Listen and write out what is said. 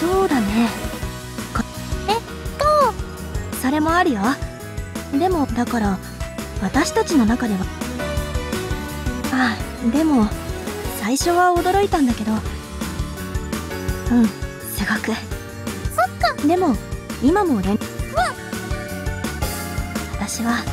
そうだね。えっとそれもあるよ。でもだから私たちの中ではあでも最初は驚いたんだけど。うんすごく。そっか。でも今も連私は